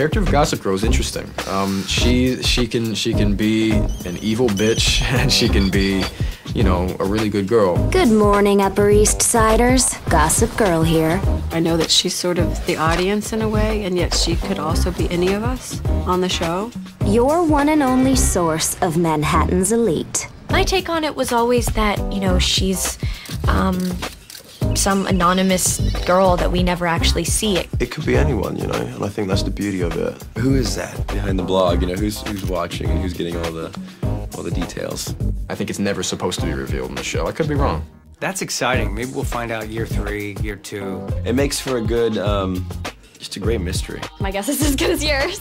character of Gossip Girl is interesting. Um, she she can she can be an evil bitch, and she can be, you know, a really good girl. Good morning, Upper East Siders. Gossip Girl here. I know that she's sort of the audience in a way, and yet she could also be any of us on the show. Your one and only source of Manhattan's elite. My take on it was always that, you know, she's um, some anonymous girl that we never actually see. It. It could be anyone, you know, and I think that's the beauty of it. Who is that behind the blog? You know, who's who's watching and who's getting all the all the details? I think it's never supposed to be revealed in the show. I could be wrong. That's exciting. Maybe we'll find out year three, year two. It makes for a good, um, just a great mystery. My guess is as good as yours.